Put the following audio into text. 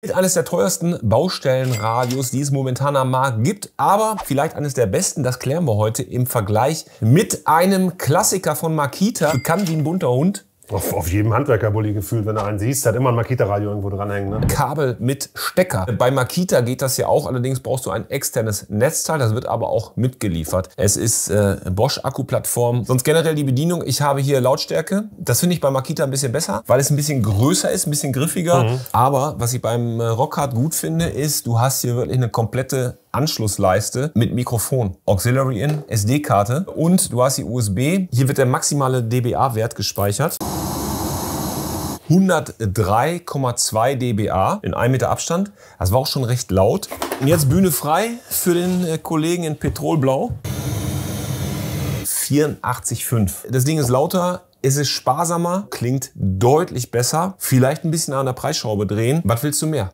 Mit eines der teuersten Baustellenradios, die es momentan am Markt gibt, aber vielleicht eines der besten, das klären wir heute im Vergleich mit einem Klassiker von Makita, bekannt wie ein bunter Hund, auf, auf jedem Handwerkerbully gefühlt, wenn du einen siehst, hat immer ein Makita-Radio irgendwo dranhängen. Ne? Kabel mit Stecker. Bei Makita geht das ja auch, allerdings brauchst du ein externes Netzteil, das wird aber auch mitgeliefert. Es ist äh, Bosch-Akku-Plattform. Sonst generell die Bedienung, ich habe hier Lautstärke. Das finde ich bei Makita ein bisschen besser, weil es ein bisschen größer ist, ein bisschen griffiger. Mhm. Aber was ich beim äh, Rockhard gut finde, ist, du hast hier wirklich eine komplette Anschlussleiste mit Mikrofon, Auxiliary In, SD-Karte und du hast die USB. Hier wird der maximale dBA-Wert gespeichert. 103,2 dBA in einem Meter Abstand. Das war auch schon recht laut. Und jetzt Bühne frei für den äh, Kollegen in Petrolblau. 84,5. Das Ding ist lauter, es ist sparsamer, klingt deutlich besser. Vielleicht ein bisschen an der Preisschraube drehen. Was willst du mehr?